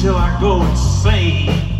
till I go insane.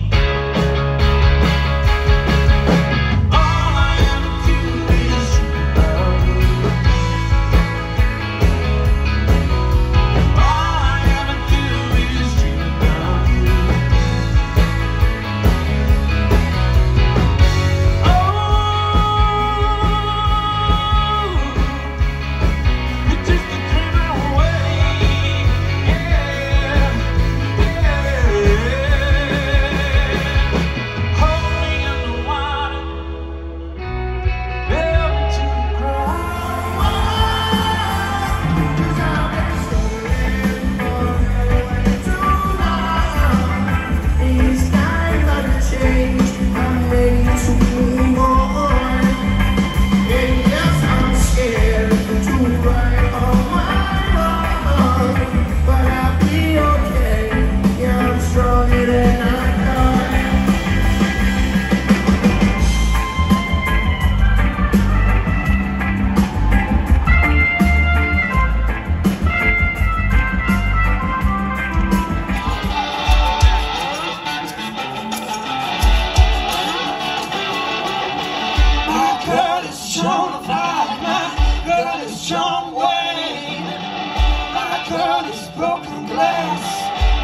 curtains, broken glass,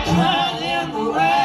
crying in the rain.